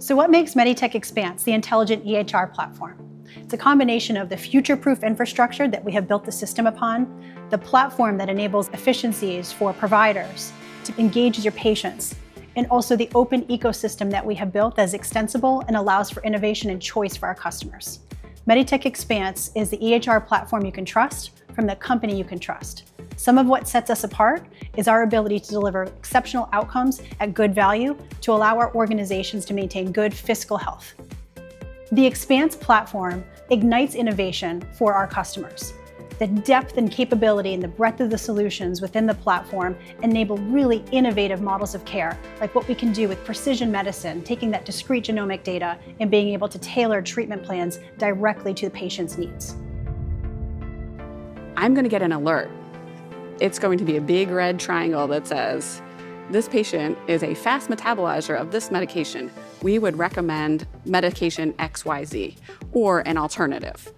So what makes Meditech Expanse the intelligent EHR platform? It's a combination of the future-proof infrastructure that we have built the system upon, the platform that enables efficiencies for providers to engage your patients, and also the open ecosystem that we have built that is extensible and allows for innovation and choice for our customers. Meditech Expanse is the EHR platform you can trust from the company you can trust. Some of what sets us apart is our ability to deliver exceptional outcomes at good value to allow our organizations to maintain good fiscal health. The Expanse platform ignites innovation for our customers. The depth and capability and the breadth of the solutions within the platform enable really innovative models of care, like what we can do with precision medicine, taking that discrete genomic data and being able to tailor treatment plans directly to the patient's needs. I'm going to get an alert it's going to be a big red triangle that says, this patient is a fast metabolizer of this medication. We would recommend medication XYZ or an alternative.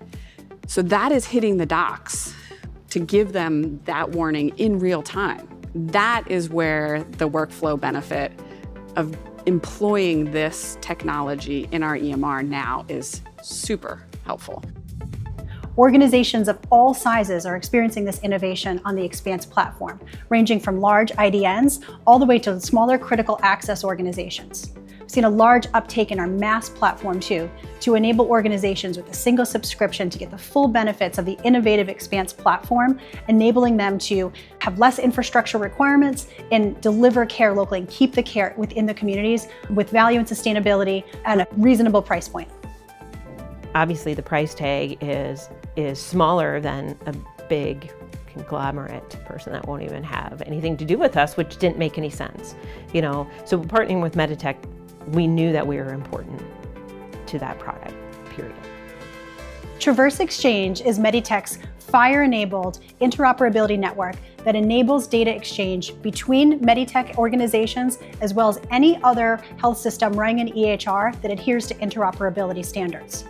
So that is hitting the docs to give them that warning in real time. That is where the workflow benefit of employing this technology in our EMR now is super helpful. Organizations of all sizes are experiencing this innovation on the Expanse platform, ranging from large IDNs all the way to smaller critical access organizations. Seen a large uptake in our MaaS platform too, to enable organizations with a single subscription to get the full benefits of the innovative Expanse platform, enabling them to have less infrastructure requirements and deliver care locally and keep the care within the communities with value and sustainability at a reasonable price point. Obviously the price tag is, is smaller than a big conglomerate person that won't even have anything to do with us, which didn't make any sense. You know, so partnering with Meditech, we knew that we were important to that product, period. Traverse Exchange is Meditech's FHIR-enabled interoperability network that enables data exchange between Meditech organizations as well as any other health system running an EHR that adheres to interoperability standards.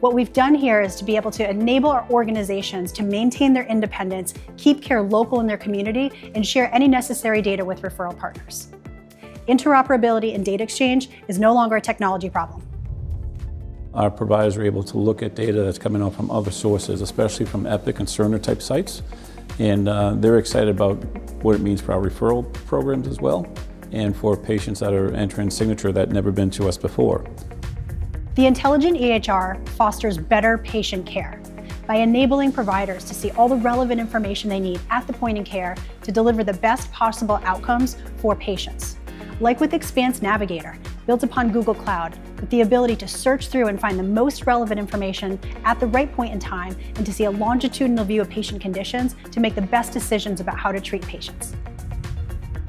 What we've done here is to be able to enable our organizations to maintain their independence, keep care local in their community, and share any necessary data with referral partners. Interoperability and data exchange is no longer a technology problem. Our providers are able to look at data that's coming out from other sources, especially from Epic and Cerner type sites. And uh, they're excited about what it means for our referral programs as well, and for patients that are entering signature that never been to us before. The intelligent EHR fosters better patient care by enabling providers to see all the relevant information they need at the point in care to deliver the best possible outcomes for patients. Like with Expanse Navigator, built upon Google Cloud, with the ability to search through and find the most relevant information at the right point in time and to see a longitudinal view of patient conditions to make the best decisions about how to treat patients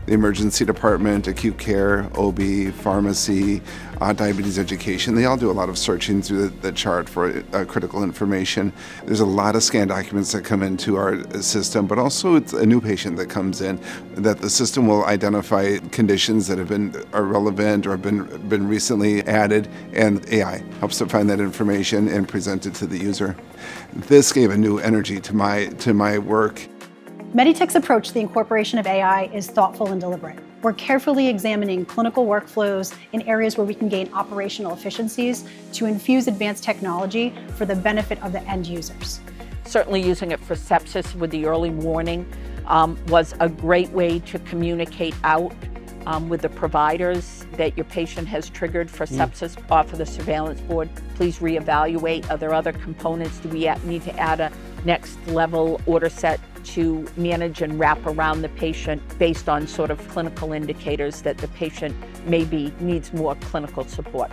the emergency department, acute care, OB, pharmacy, uh, diabetes education. They all do a lot of searching through the, the chart for uh, critical information. There's a lot of scan documents that come into our system, but also it's a new patient that comes in that the system will identify conditions that have been are relevant or have been, been recently added, and AI helps to find that information and present it to the user. This gave a new energy to my, to my work. Meditech's approach to the incorporation of AI is thoughtful and deliberate. We're carefully examining clinical workflows in areas where we can gain operational efficiencies to infuse advanced technology for the benefit of the end users. Certainly using it for sepsis with the early warning um, was a great way to communicate out um, with the providers that your patient has triggered for mm. sepsis off of the surveillance board. Please reevaluate. Are there other components? Do we need to add a next level order set to manage and wrap around the patient based on sort of clinical indicators that the patient maybe needs more clinical support.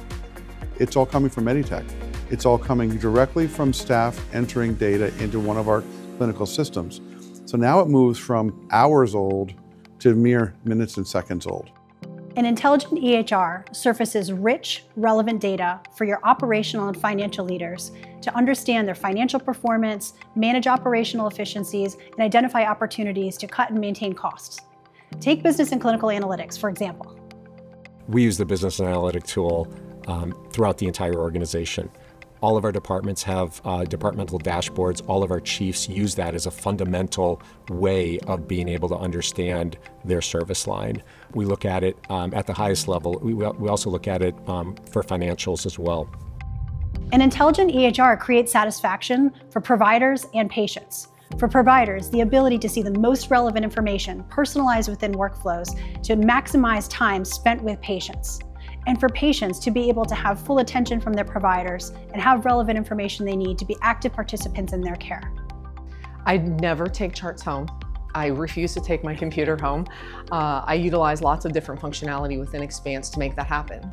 It's all coming from Meditech. It's all coming directly from staff entering data into one of our clinical systems. So now it moves from hours old to mere minutes and seconds old. An intelligent EHR surfaces rich, relevant data for your operational and financial leaders to understand their financial performance, manage operational efficiencies, and identify opportunities to cut and maintain costs. Take business and clinical analytics, for example. We use the business analytic tool um, throughout the entire organization. All of our departments have uh, departmental dashboards. All of our chiefs use that as a fundamental way of being able to understand their service line. We look at it um, at the highest level. We, we also look at it um, for financials as well. An intelligent EHR creates satisfaction for providers and patients. For providers, the ability to see the most relevant information personalized within workflows to maximize time spent with patients. And for patients to be able to have full attention from their providers and have relevant information they need to be active participants in their care. I never take charts home. I refuse to take my computer home. Uh, I utilize lots of different functionality within Expanse to make that happen.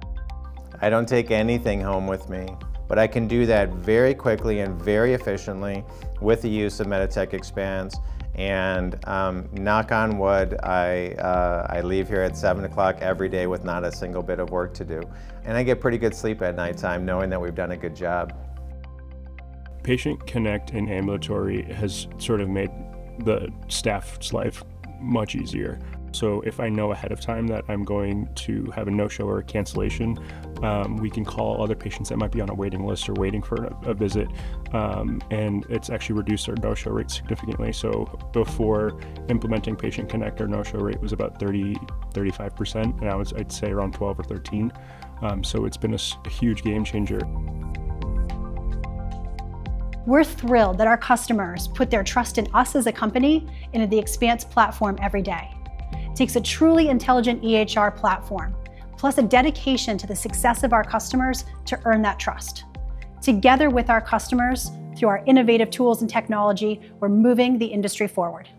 I don't take anything home with me but I can do that very quickly and very efficiently with the use of Meditech Expanse. And um, knock on wood, I, uh, I leave here at 7 o'clock every day with not a single bit of work to do. And I get pretty good sleep at nighttime knowing that we've done a good job. Patient Connect in ambulatory has sort of made the staff's life much easier. So if I know ahead of time that I'm going to have a no-show or a cancellation, um, we can call other patients that might be on a waiting list or waiting for a, a visit, um, and it's actually reduced our no-show rate significantly. So before implementing Patient Connect, our no-show rate was about 30, 35%, and now it's, I'd say around 12 or 13. Um, so it's been a, a huge game changer. We're thrilled that our customers put their trust in us as a company and in the Expanse platform every day It takes a truly intelligent EHR platform, plus a dedication to the success of our customers to earn that trust. Together with our customers, through our innovative tools and technology, we're moving the industry forward.